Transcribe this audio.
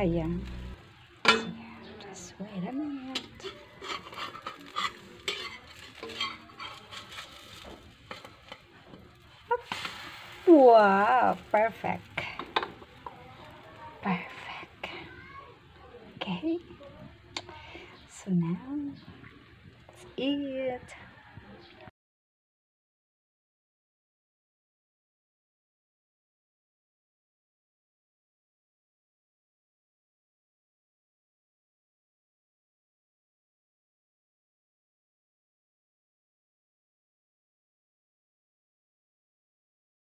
Ayan. Just wait a minute. Wow, perfect. Perfect. Okay. So now, let's.